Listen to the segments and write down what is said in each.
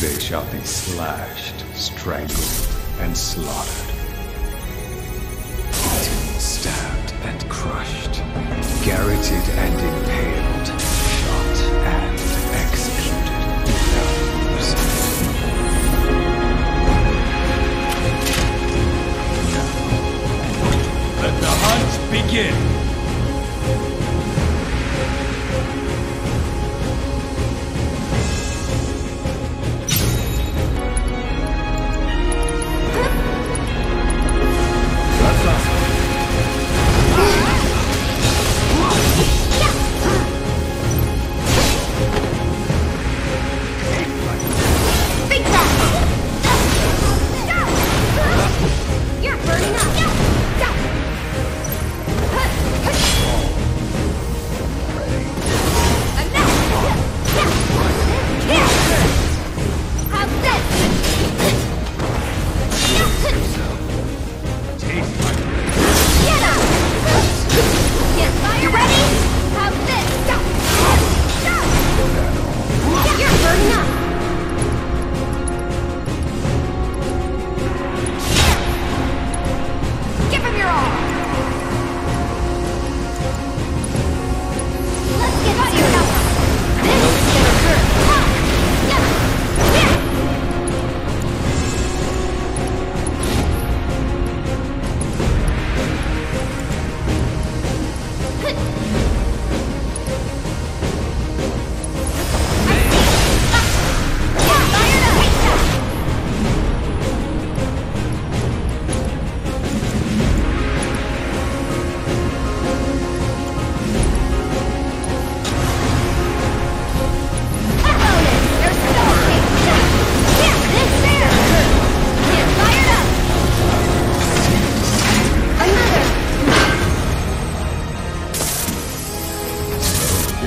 They shall be slashed, strangled, and slaughtered. Beaten, stabbed, and crushed. Garroted and impaled. Shot and executed. Let the hunt begin!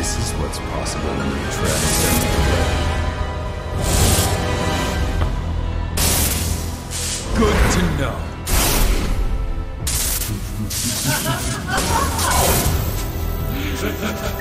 This is what's possible when you transcend Good to know.